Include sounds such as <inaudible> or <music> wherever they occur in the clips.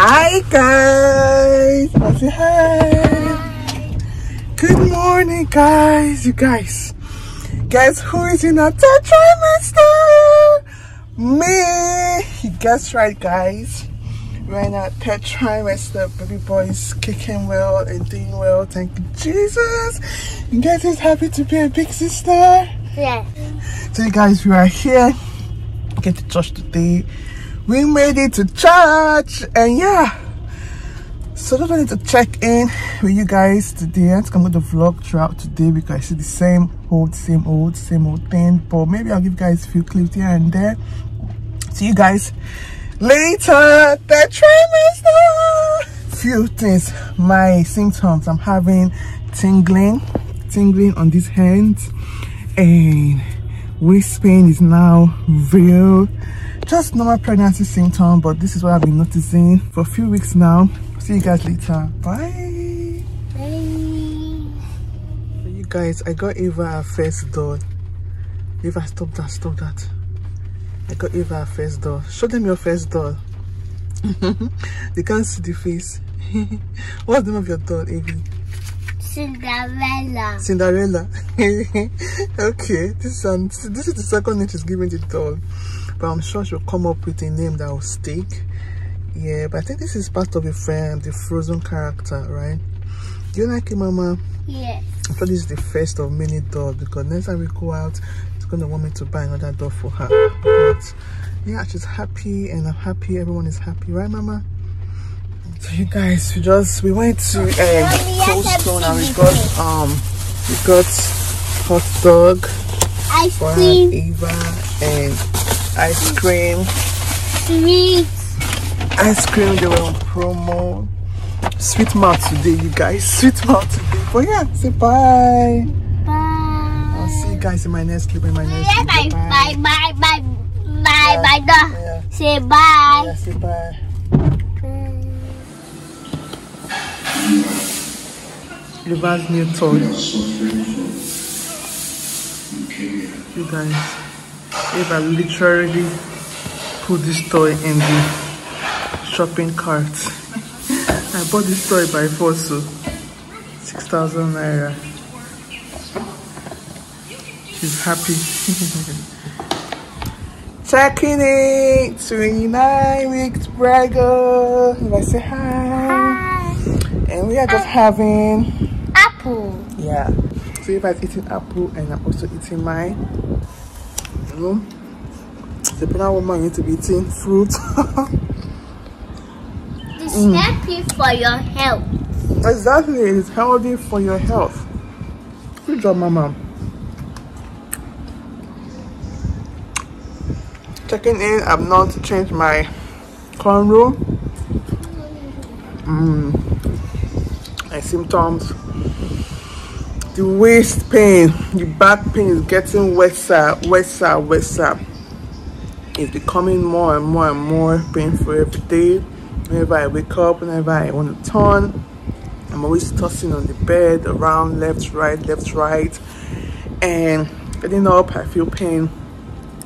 Hi guys! I say hi! Good morning guys! You guys, guess who is in our third trimester? Me! You guessed right guys. We're in our third trimester. Baby boy is kicking well and doing well. Thank you Jesus! You guys is happy to be a big sister? Yes. So you guys, we are here. Get to church today we made it to church. And yeah. So just wanted to check in with you guys today. I'm going to vlog throughout today because i see the same old same old same old thing. But maybe i'll give you guys a few clips here and there. See you guys later. The trimester few things. My symptoms. I'm having tingling tingling on these hands and waist pain is now real just normal pregnancy symptom but this is what i've been noticing for a few weeks now. See you guys later. Bye. Bye you guys i got eva first doll eva stop that stop that. I got eva first doll show them your first doll <laughs> they can't see the face. <laughs> What's the name of your doll evie Cinderella. Cinderella. <laughs> okay, this is um, this is the second name she's giving the doll but I'm sure she'll come up with a name that will stick. Yeah, but I think this is part of the frame, the frozen character, right? Do you like it, Mama? Yes. I thought this is the first of many dolls because next time we go out, it's gonna want me to buy another doll for her. But yeah, she's happy and I'm happy. Everyone is happy, right, Mama? So you guys, we just we went to um, Cold Stone and we got um we got hot dog ice cream, Eva and ice cream. Sweet. Ice cream, they were on promo. Sweet mouth today, you guys. <laughs> Sweet mouth today. But yeah, say bye. Bye. I'll see you guys in my next clip. In my next yeah, clip. Bye, bye, bye, bye, bye, yeah. bye. bye. Yeah. Say bye. Yeah, say bye. Liver's new toy. You guys. If I literally put this toy in the shopping cart. <laughs> I bought this toy by force, so 6,000 naira. She's happy. <laughs> Checking it, 29 weeks pregnant. If I say hi. Hi. And we are just having apple. Yeah. So if I'm eating apple and I'm also eating know the pregnant woman need to be eating fruit. <laughs> It's mm. healthy for your health. Exactly it's healthy for your health. Good job mama. Checking in i've not changed my cornrow. Mm. my symptoms the waist pain the back pain is getting worse worse worse it's becoming more and more and more painful every day. Whenever i wake up whenever i want to turn i'm always tossing on the bed around left right left right. And getting up i feel pain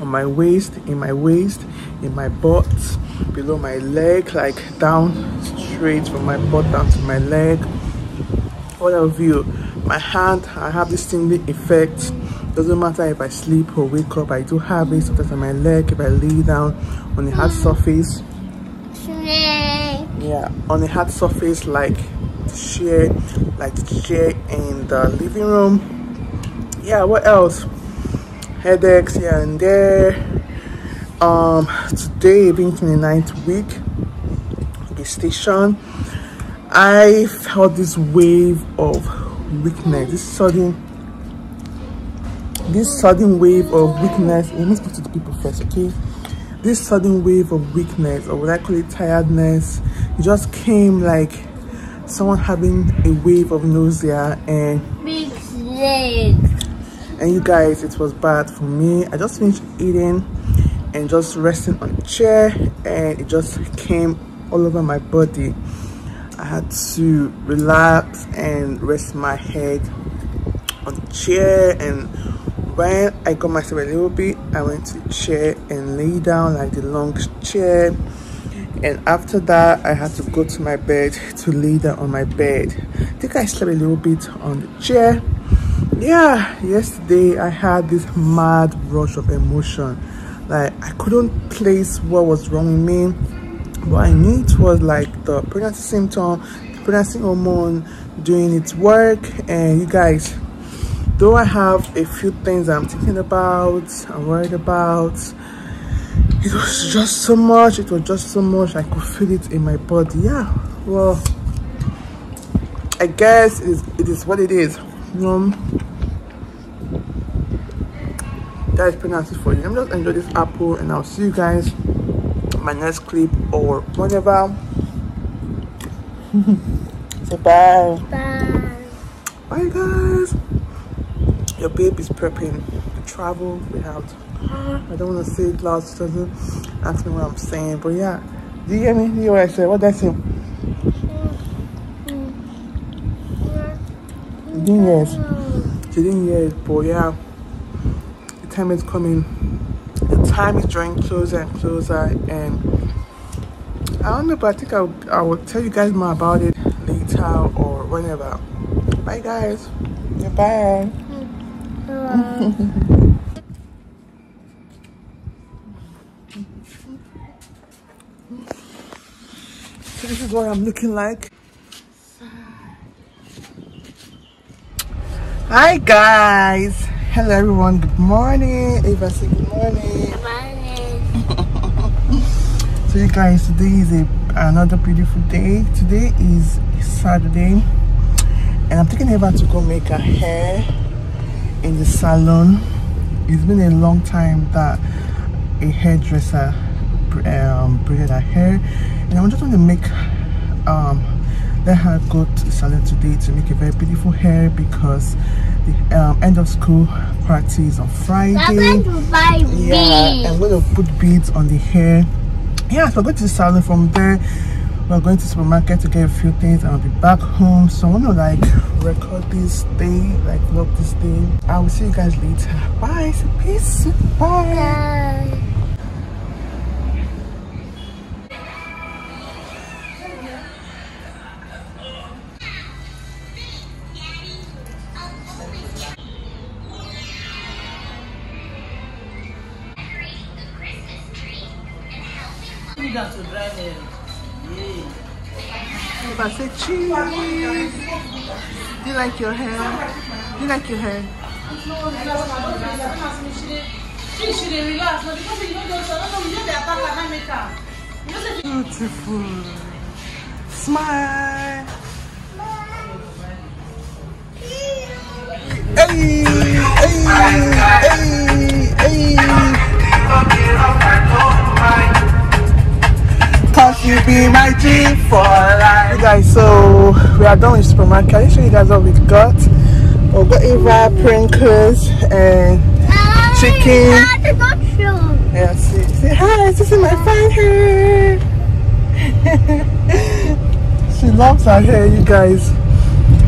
on my waist in my waist in my butt below my leg like down straight from my butt down to my leg. All of you my hand i have this tingling effect. Doesn't matter if i sleep or wake up i do have it. Sometimes on my leg. If i lay down on the hard surface. Yeah on the hard surface like chair like the chair in the living room. Yeah what else? Headaches here and there. Um today being 29th week the station i felt this wave of weakness, this sudden this sudden wave of weakness. Let me speak to the people first, okay? This sudden wave of weakness, or what I call it tiredness, it just came like someone having a wave of nausea and big legs. And you guys, it was bad for me. I just finished eating and just resting on a chair and it just came all over my body I had to relax and rest my head on the chair and when I got myself a little bit I went to the chair and lay down like the long chair. And after that i had to go to my bed to lay down on my bed. I think i slept a little bit on the chair. Yeah yesterday i had this mad rush of emotion. Like i couldn't place what was wrong with me but i need was like the pregnancy symptom the pregnancy hormone doing its work and you guys though i have a few things i'm thinking about i'm worried about it was just so much it was just so much i could feel it in my body. Yeah well i guess it is it is what it is you know? That is pregnancy for you. Me just enjoy this apple and i'll see you guys my next clip or whenever <laughs> say bye Bye. bye guys your baby's prepping to travel without I don't want to say it loud so doesn't ask me what I'm saying. But yeah, do you hear me? Do you hear what I said? What did I say? You didn't hear it. She didn't hear it, but yeah, the time is coming. The time is drawing closer and closer, and I don't know, but I think I'll, I will tell you guys more about it later or whenever. Bye, guys. Goodbye. <laughs> So this is what I'm looking like. Hi guys. Hello everyone. Good morning. Eva say good morning. Bye. <laughs> So you guys, today is a, another beautiful day. Today is Saturday and I'm taking Eva to go make her hair in the salon. It's been a long time that a hairdresser um, braided her hair and I just want to make um, let her go to the salon today to make a very beautiful hair because the um, end of school party is on I'm Friday going to buy yeah beads. i'm going to put beads on the hair. Yeah so we're going to the salon from there. We're going to supermarket to get a few things and i'll be back home. So I'm going to like record this day like vlog this day. I will see you guys later. Bye so peace. Bye. Bye. Need to dry say cheese do you like your hair? Do you like your hair? She dey relax, because you know you know beautiful. Smile. Hey, hey, hey, hey. You be my dream for life. You guys, so we are done with supermarket. I'll show you guys what we got. We got Eva Pringles and Chicken. The dog show. yeah, see, say hi, this is my fine hair. <laughs> she loves her hair, you guys.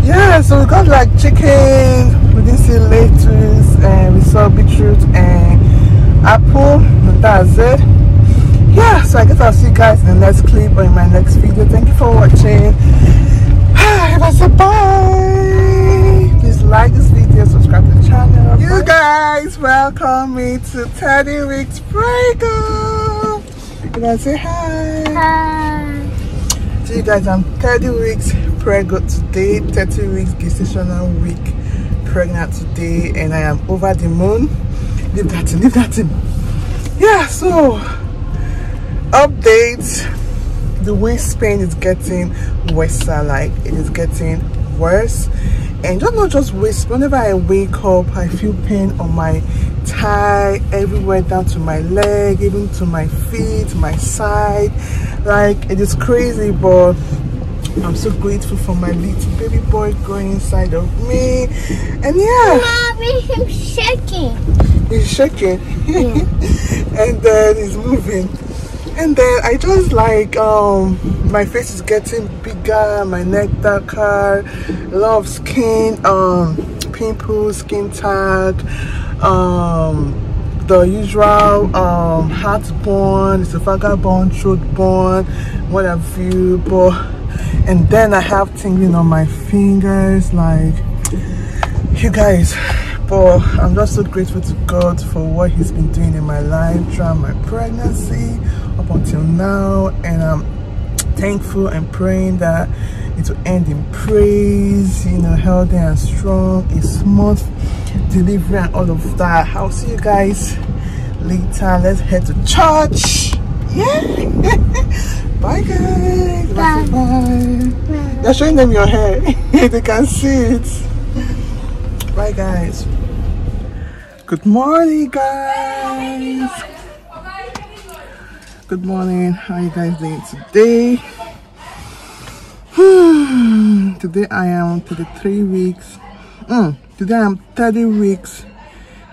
Yeah, so we got like chicken, we didn't see lettuce, and we saw beetroot and apple, and that's it. Yeah, so I guess I'll see you guys in the next clip or in my next video. Thank you for watching. <sighs> If I say bye, please like this video, subscribe to the channel. You guys, welcome me to 30 weeks breakup. Can I say hi? Bye. So you guys, I'm 30 weeks pregnant today, 30 weeks gestational week pregnant today, and I am over the moon. Leave that in, leave that in. Yeah, so updates. The waist pain is getting worse, like it is getting worse. And just not just waist, whenever I wake up, I feel pain on my thigh, everywhere down to my leg, even to my feet, my side. Like it is crazy, but I'm so grateful for my little baby boy growing inside of me. And yeah, Mommy, him shaking. he's shaking <laughs> and then he's moving. And then I just like um my face is getting bigger, my neck darker, a lot of skin um pimples, skin tag, um the usual um, heartburn, esophageal throat burn, what have you. But and then I have tingling on my fingers, like you guys. But I'm just so grateful to God for what He's been doing in my life throughout my pregnancy up until now, and I'm thankful and praying that it will end in praise, you know, healthy and strong, a smooth delivery and all of that. I'll see you guys later. Let's head to church. Yeah. <laughs> bye guys. Bye. bye. You're showing them your hair. <laughs> they can see it. Bye guys. Good morning guys. Good morning. How are you guys doing today? <sighs> today I am 33 weeks. Mm, today I'm 30 weeks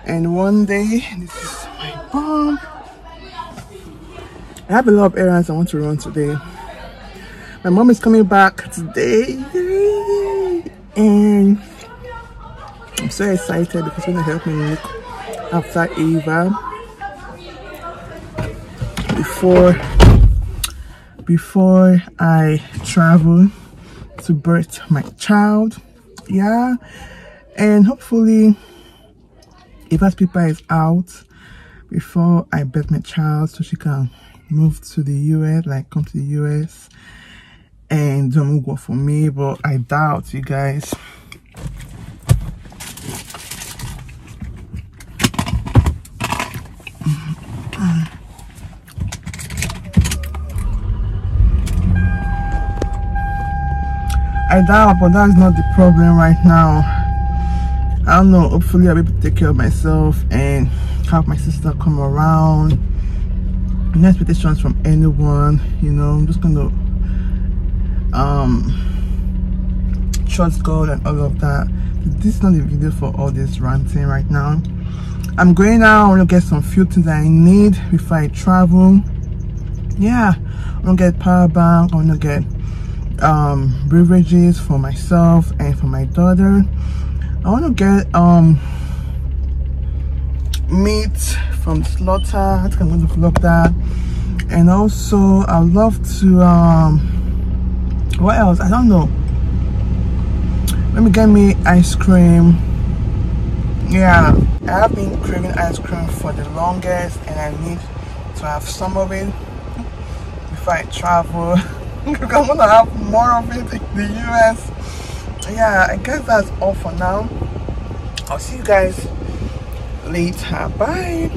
and one day. This is my mom. I have a lot of errands I want to run today. My mom is coming back today. And I'm so excited because she's to help me look after Ava before before I travel to birth my child. Yeah. And hopefully Eva's paper is out before I birth my child so she can move to the US, like come to the US and don't go for me, but I doubt you guys. I doubt, but that's not the problem right now. I don't know. Hopefully, I'll be able to take care of myself and have my sister come around. No expectations from anyone. You know, I'm just gonna um trust God and all of that. This is not the video for all this ranting right now. I'm going now. I want to get some few things that I need before I travel. Yeah, I'm gonna get power bank. I'm gonna get um beverages for myself and for my daughter. I want to get um meat from slaughter. I think i'm going to vlog that? And also i love to um what else? I don't know. Let me get me ice cream. Yeah i have been craving ice cream for the longest and i need to have some of it before i travel <laughs> I'm gonna have more of it in the US. Yeah, I guess that's all for now. I'll see you guys later. Bye.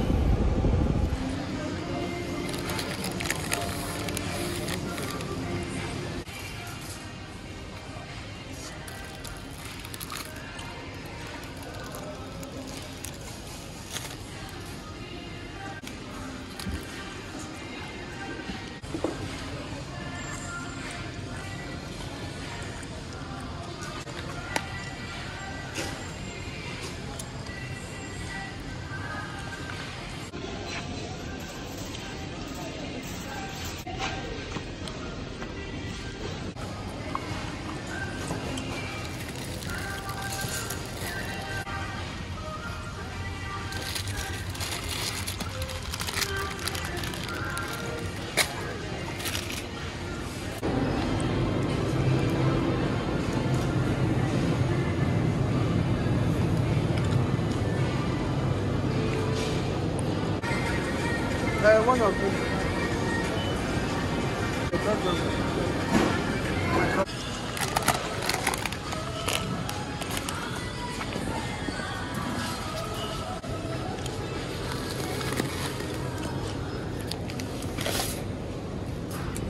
Uh, one of them.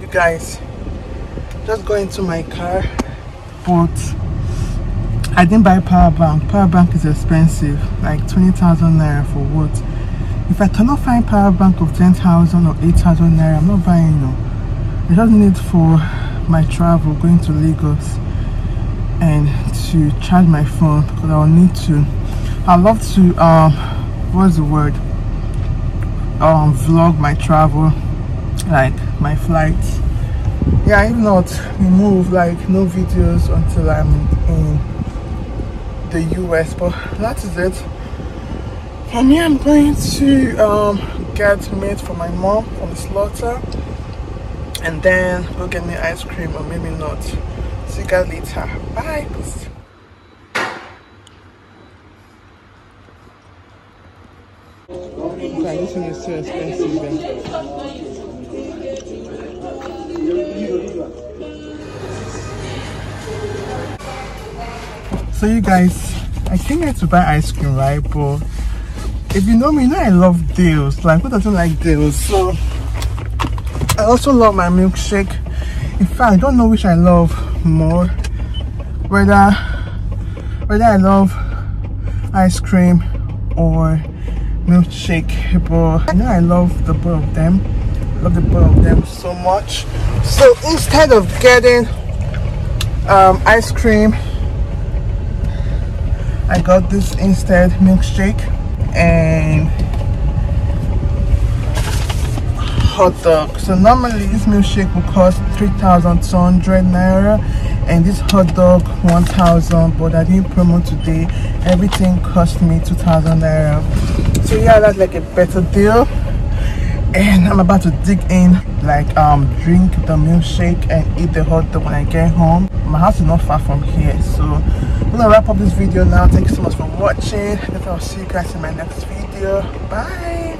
You guys, just go into my car, but I didn't buy a power bank. Power bank is expensive, like 20,000 naira for what? If i cannot find power bank of 10,000 or 8,000 naira i'm not buying no i just need for my travel going to lagos and to charge my phone because i'll need to i love to um what's the word? Um vlog my travel like my flight. yeah if not remove like no videos until i'm in the us but that is it For me, I'm going to um, get meat for my mom from the slaughter and then go get me ice cream or maybe not. See you guys later. Bye. Peace. God, this thing is so expensive. man. So you guys, I came here to buy ice cream, right? But if you know me, you know I love deals. Like who doesn't like deals? So I also love my milkshake. In fact, I don't know which I love more. Whether whether I love ice cream or milkshake, but I know I love the both of them. Love the both of them so much. So instead of getting um, ice cream, I got this instead milkshake and hot dog. So normally this milkshake will cost 3,200 naira and this hot dog 1,000 but I didn't promo today. Everything cost me 2,000 naira. So yeah, that's like a better deal. And I'm about to dig in, like um, drink the milkshake and eat the hot dog when I get home. My house is not far from here, so I'm gonna wrap up this video now. Thank you so much for watching. I'll see you guys in my next video. Bye.